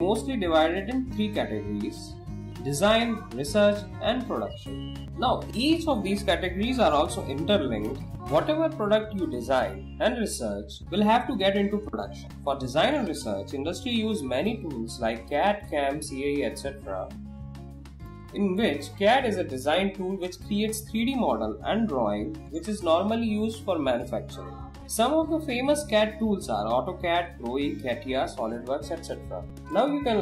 mostly divided in three categories design, research, and production. Now, each of these categories are also interlinked. Whatever product you design and research will have to get into production. For design and research, industry use many tools like CAD, CAM, CAE, etc. In which CAD is a design tool which creates 3D model and drawing which is normally used for manufacturing. Some of the famous CAD tools are AutoCAD, Pro CATIA, SolidWorks, etc. Now you can